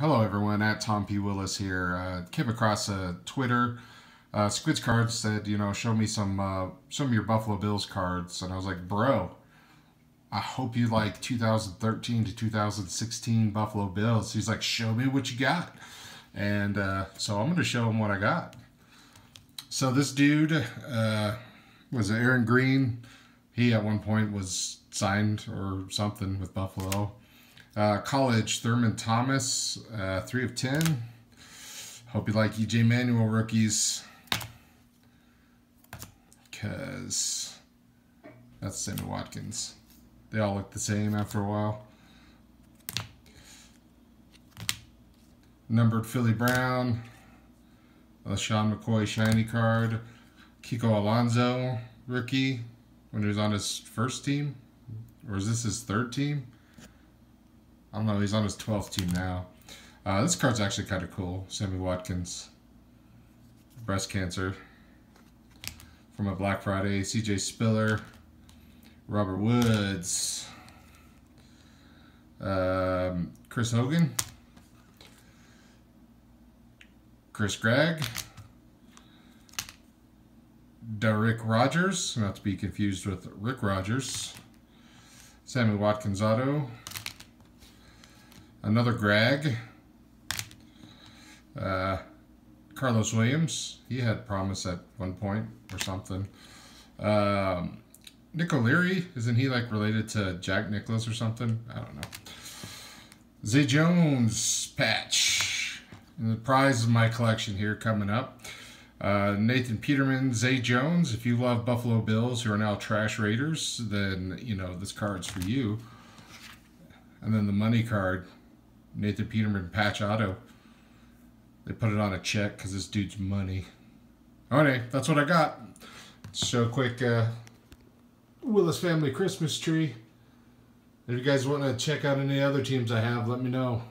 Hello everyone, at Tom P. Willis here. Uh, came across a Twitter. Uh, Squids Cards said, you know, show me some uh, some of your Buffalo Bills cards. And I was like, bro, I hope you like 2013 to 2016 Buffalo Bills. He's like, show me what you got. And uh, so I'm going to show him what I got. So this dude uh, was Aaron Green. He at one point was signed or something with Buffalo. Uh, college, Thurman Thomas, uh, 3 of 10. Hope you like EJ Manuel rookies. Because that's Sammy Watkins. They all look the same after a while. Numbered Philly Brown. A Sean McCoy shiny card. Kiko Alonso rookie when he was on his first team. Or is this his third team? I don't know. He's on his 12th team now. Uh, this card's actually kind of cool. Sammy Watkins. Breast cancer. From a Black Friday. CJ Spiller. Robert Woods. Um, Chris Hogan. Chris Gragg. Da'Rick Rogers, not to be confused with Rick Rogers. Sammy Watkins auto another Gragg. Uh, Carlos Williams, he had promise at one point or something. Um, Nick O'Leary, isn't he like related to Jack Nicklaus or something? I don't know. Zay Jones patch. And the prize of my collection here coming up. Uh, Nathan Peterman, Zay Jones. If you love Buffalo Bills who are now trash raiders, then, you know, this card's for you. And then the money card, Nathan Peterman patch auto. They put it on a check because this dude's money. Alright, that's what I got. So quick uh, Willis family Christmas tree. If you guys want to check out any other teams I have, let me know.